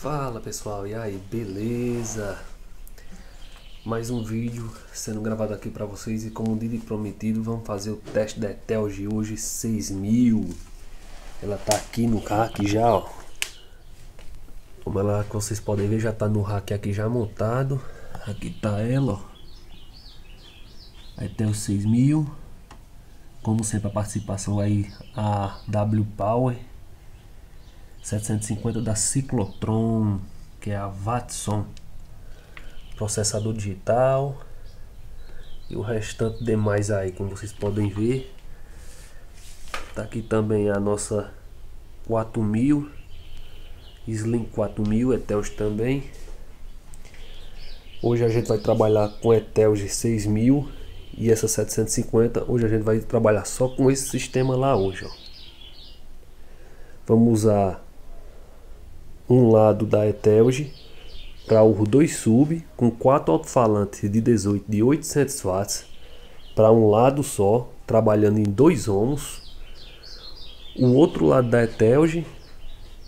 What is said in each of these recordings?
Fala pessoal, e aí, beleza? Mais um vídeo sendo gravado aqui para vocês e como dito e prometido, vamos fazer o teste da Etelge hoje 6000 Ela tá aqui no hack já, ó. Como ela, como vocês podem ver, já tá no hack aqui já montado. Aqui tá ela, ó. A Etel 6000 Como sempre a participação aí a W Power 750 da Ciclotron, que é a Watson, processador digital e o restante demais aí, como vocês podem ver. Tá aqui também a nossa 4000 Slim 4000 Etels também. Hoje a gente vai trabalhar com Etels 6000 e essa 750. Hoje a gente vai trabalhar só com esse sistema lá hoje, ó. Vamos usar um lado da Etelge para o 2 sub com quatro alto-falantes de 18 de 800 watts para um lado só, trabalhando em dois ohms. O outro lado da Etelge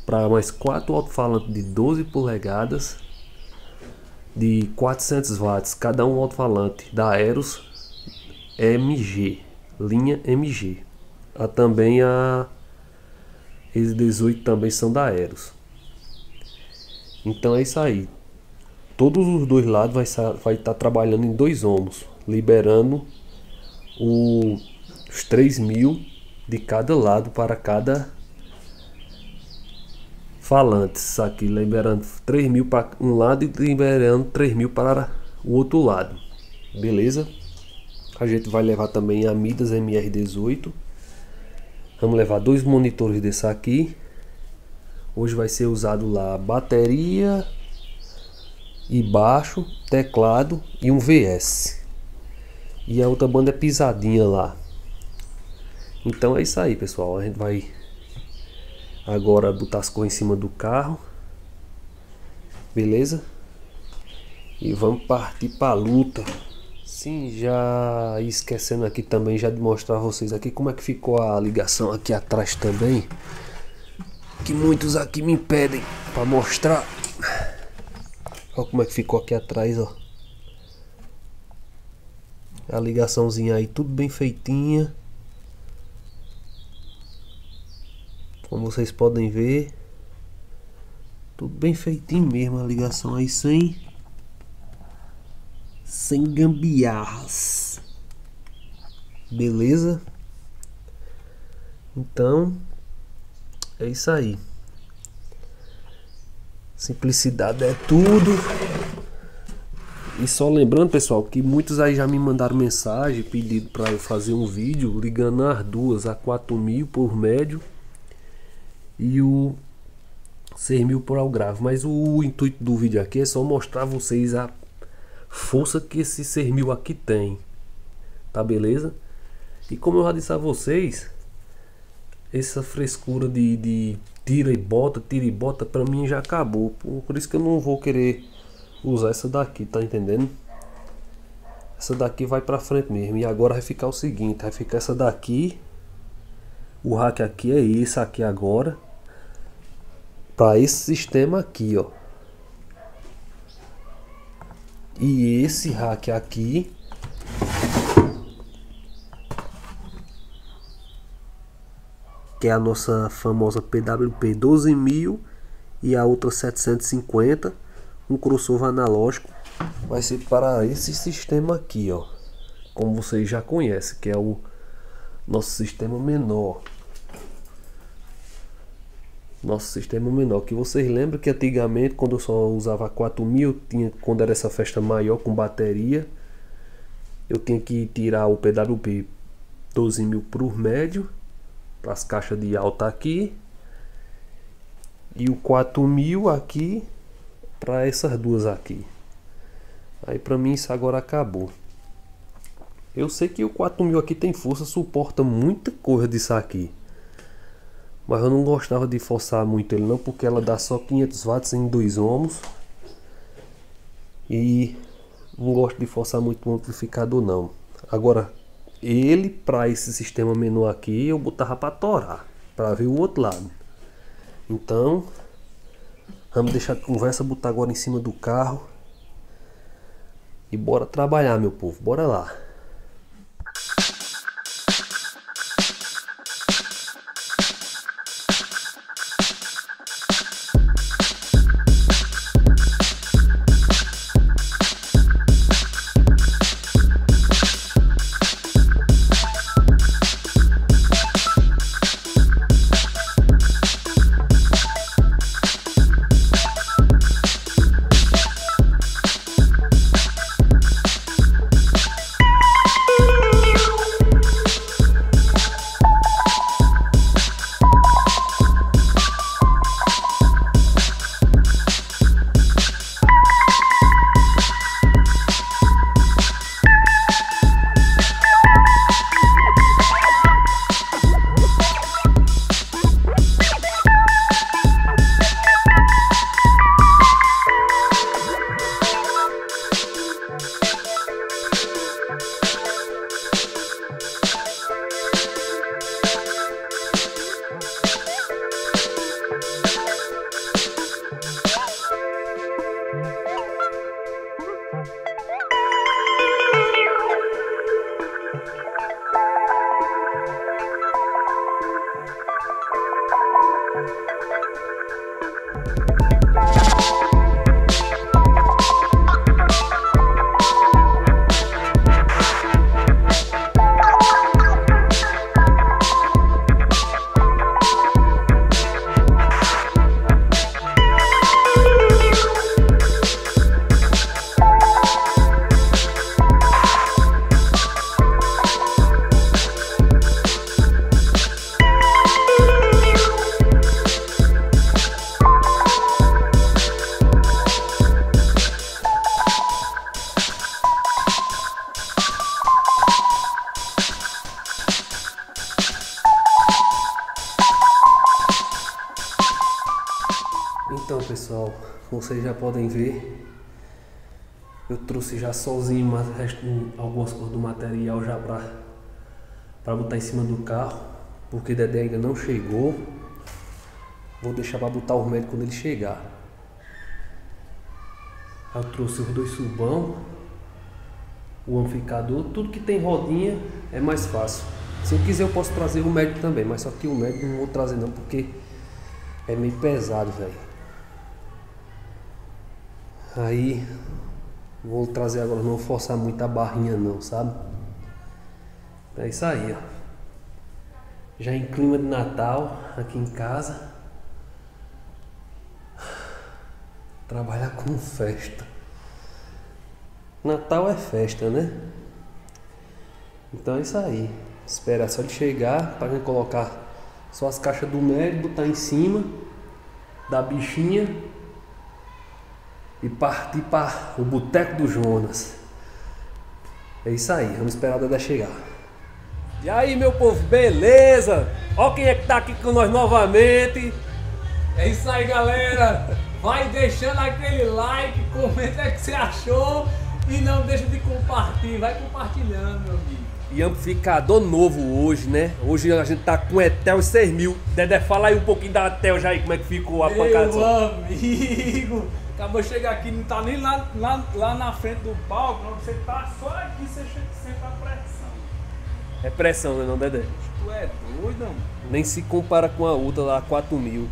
para mais quatro alto-falantes de 12 polegadas de 400 watts, cada um alto-falante da Aeros MG, linha MG. Há também a esses 18 também são da Aeros. Então é isso aí. Todos os dois lados vai estar vai tá trabalhando em dois ohms, liberando o, os 3 mil de cada lado para cada falante. Isso aqui liberando 3 mil para um lado e liberando 3 mil para o outro lado. Beleza? A gente vai levar também a Midas MR18. Vamos levar dois monitores desse aqui Hoje vai ser usado lá bateria e baixo, teclado e um VS. E a outra banda é pisadinha lá. Então é isso aí, pessoal. A gente vai agora botar as coisas em cima do carro. Beleza? E vamos partir para a luta. Sim, já esquecendo aqui também já de mostrar a vocês aqui como é que ficou a ligação aqui atrás também que muitos aqui me pedem para mostrar. Olha como é que ficou aqui atrás, ó. A ligaçãozinha aí, tudo bem feitinha. Como vocês podem ver. Tudo bem feitinho mesmo a ligação aí sem sem gambiarras. Beleza? Então, é isso aí. Simplicidade é tudo. E só lembrando, pessoal, que muitos aí já me mandaram mensagem pedindo para eu fazer um vídeo ligando as duas a 4 mil por médio e o 6 mil por ao grave. Mas o intuito do vídeo aqui é só mostrar a vocês a força que esse 6 mil aqui tem. Tá beleza? E como eu já disse a vocês, essa frescura de, de tira e bota, tira e bota, pra mim já acabou. Por, isso que eu não vou querer usar essa daqui, tá entendendo? Essa daqui vai pra frente mesmo. E agora vai ficar o seguinte, vai ficar essa daqui. O hack aqui é esse aqui agora. Pra esse sistema aqui, ó. E esse hack aqui que é a nossa famosa PWP 12000 e a outra 750, um crossover analógico, vai ser para esse sistema aqui, ó, como vocês já conhecem, que é o nosso sistema menor. Nosso sistema menor, que vocês lembram que antigamente quando eu só usava 4000, tinha quando era essa festa maior com bateria, eu tinha que tirar o PWP 12000 por médio para as caixas de alta aqui e o 4000 aqui para essas duas aqui. Aí para mim isso agora acabou. Eu sei que o 4000 aqui tem força, suporta muita coisa disso aqui. Mas eu não gostava de forçar muito ele não, porque ela dá só 500 watts em 2 ohms. E não gosto de forçar muito o amplificador não. Agora, ele para esse sistema menor aqui eu botava para torar para ver o outro lado então Vamos deixar a conversa, botar agora em cima do carro. E bora trabalhar, meu povo. Bora lá. Então pessoal, vocês já podem ver, eu trouxe já sozinho mas resto, algumas coisas do material já para botar em cima do carro, porque Dedé ainda não chegou. Vou deixar para botar o médico quando ele chegar. Eu trouxe os dois subão, o amplificador, tudo que tem rodinha é mais fácil. Se eu quiser eu posso trazer o médico também, mas só que o médico não vou trazer não porque é meio pesado, velho. Aí vou trazer agora, não forçar muito a barrinha não, sabe? É isso aí, ó. Já em clima de Natal, aqui em casa. Trabalhar com festa. Natal é festa, né? Então é isso aí. Espera só de chegar para colocar só as caixas do médico, botar em cima da bichinha e partir para o Boteco do Jonas. É isso aí, vamos esperar a Dedé chegar. E aí, meu povo, beleza? Ó quem é que tá aqui com nós novamente. É isso aí, galera. Vai deixando aquele like, comenta o que você achou e não deixa de compartilhar. Vai compartilhando, meu amigo. E amplificador novo hoje, né? Hoje a gente tá com Etel 6000. Dedé, fala aí um pouquinho da Etel já aí, como é que ficou a pancada. Meu amigo, acabou de chegar aqui, não tá nem lá, lá, lá na frente do palco, não, você tá só aqui, você sente a pressão. É pressão, né não, Dedé? Tu é doido, mano? Nem se compara com a outra lá, a 4000.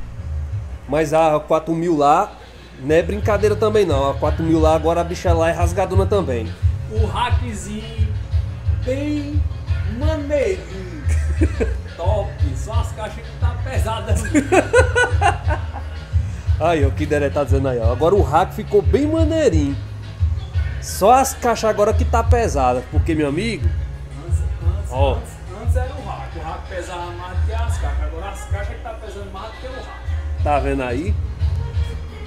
Mas a 4000 lá não é brincadeira também não. A 4000 lá, agora a bicha lá é rasgadona também. O hackzinho bem maneirinho. Top, só as caixas que tá pesadas. Aí, o que Dedé tá dizendo aí, ó. Agora o hack ficou bem maneirinho. Só as caixas agora que tá pesada, porque meu amigo. Antes, antes, Ó. antes, antes era o hack, o hack pesava mais do que as caixas, agora as caixas que tá pesando mais do que o hack. Tá vendo aí?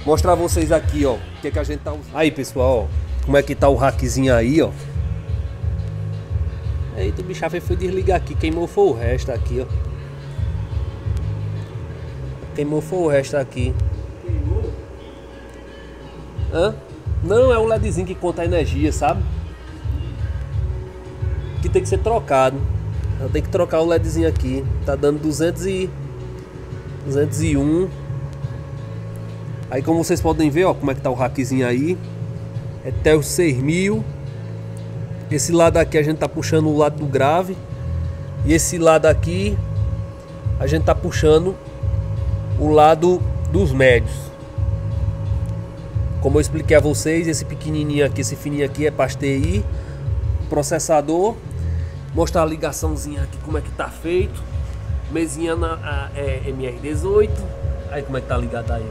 Mostrar vocês aqui, ó. O que, que a gente tá usando. Aí, pessoal, ó. Como é que tá o hackzinho aí, ó. Eita, o bicho foi desligar aqui. Queimou foi o resto aqui, ó. Queimou foi o resto aqui. Hã? Não, é o LEDzinho que conta a energia, sabe? Que tem que ser trocado. Eu tenho que trocar o LEDzinho aqui. Tá dando 200 e... 201. Aí como vocês podem ver, ó, como é que tá o rackzinho aí. É Tel 6000. Esse lado aqui a gente tá puxando o lado do grave. E esse lado aqui a gente tá puxando o lado dos médios. Como eu expliquei a vocês, esse pequenininho aqui, esse fininho aqui é para TI, processador. Mostrar a ligaçãozinha aqui como é que tá feito. Mesinha na a, é, MR18. Aí como é que tá ligado aí.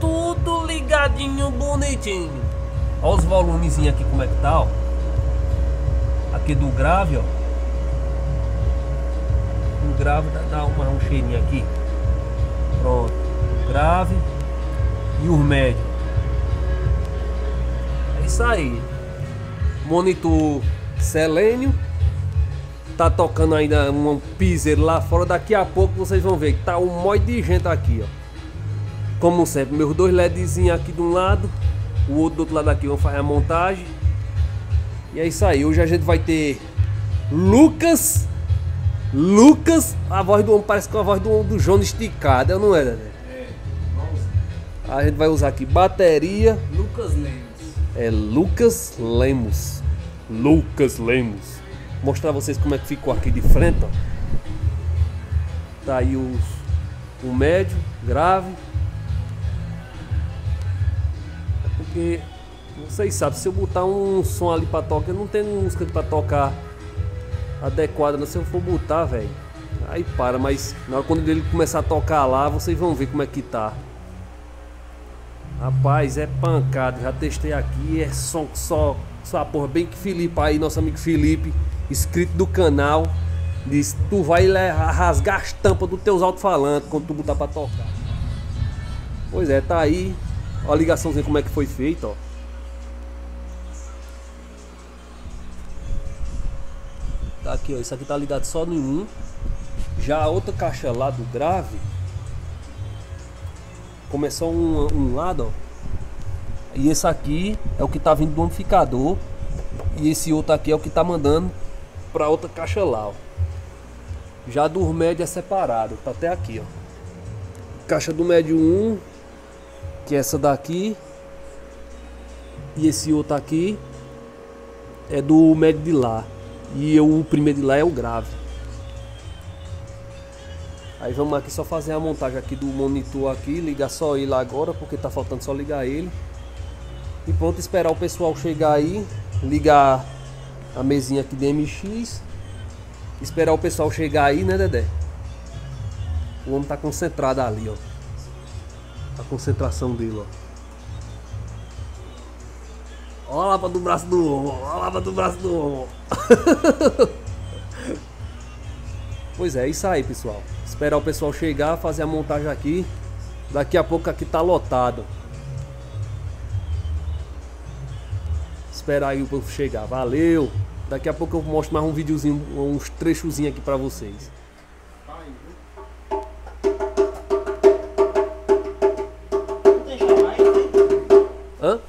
Tudo ligadinho bonitinho. Olha os volumezinhos aqui como é que tá, ó. Aqui do grave, ó. O grave dá, dá uma, um cheirinho aqui. Pronto. Grave e o médio. É isso aí. Monitor selênio. Tá tocando ainda um piseiro lá fora. Daqui a pouco vocês vão ver que tá um monte de gente aqui, ó. Como sempre, meus dois LEDzinhos aqui de um lado. O outro do outro lado aqui vão fazer a montagem. E é isso aí. Hoje a gente vai ter Lucas. Lucas, a voz do homem parece com a voz do, do João esticada, não é, né? A gente vai usar aqui bateria. Lucas Lemos. É Lucas Lemos. Lucas Lemos. Mostrar vocês como é que ficou aqui de frente, ó. Tá aí os, o médio, grave. É porque vocês sabem, se eu botar um som ali pra tocar, não tem música pra tocar adequada, não. Se eu for botar, velho, aí para, mas na hora quando ele começar a tocar lá, vocês vão ver como é que tá. Rapaz, é pancada, já testei aqui, é som só, só porra, bem que Felipe aí, nosso amigo Felipe, inscrito do canal, disse, tu vai rasgar as tampas dos teus alto-falantes quando tu botar pra tocar. Pois é, tá aí, ó a ligaçãozinha como é que foi feita, ó. Tá aqui, ó, isso aqui tá ligado só em um. Já a outra caixa lá do grave, começou um, um lado, ó. E esse aqui é o que tá vindo do amplificador. E esse outro aqui é o que tá mandando pra outra caixa lá, ó. Já do médio é separado, tá até aqui, ó. Caixa do médio 1, que é essa daqui. E esse outro aqui é do médio de lá. E o primeiro de lá é o grave. Aí vamos aqui só fazer a montagem aqui do monitor aqui, ligar só ele agora, porque tá faltando só ligar ele. E pronto, esperar o pessoal chegar aí, ligar a mesinha aqui de MX. Esperar o pessoal chegar aí, né, Dedé? O homem tá concentrado ali, ó. A concentração dele, ó. Ó a lapa do braço do homem, ó a lapa do braço do homem. pois é, isso aí, pessoal. Esperar o pessoal chegar, fazer a montagem aqui. Daqui a pouco aqui tá lotado. Esperar aí o povo chegar. Valeu! Daqui a pouco eu mostro mais um videozinho, uns trechozinhos aqui pra vocês. Hã?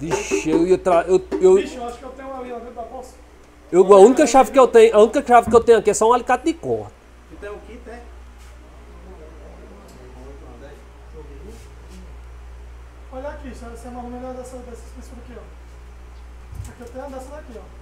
Vixe, eu ia tra... eu, eu, Bicho, eu acho que eu tenho uma ali dentro da bolsa. Eu, a única chave que eu tenho, a única chave que eu tenho aqui é só um alicate de corda. Tu tem o kit, é? Olha aqui, é mais ou menos dessa, dessa espessura aqui, ó. Aqui eu tenho dessa daqui, ó.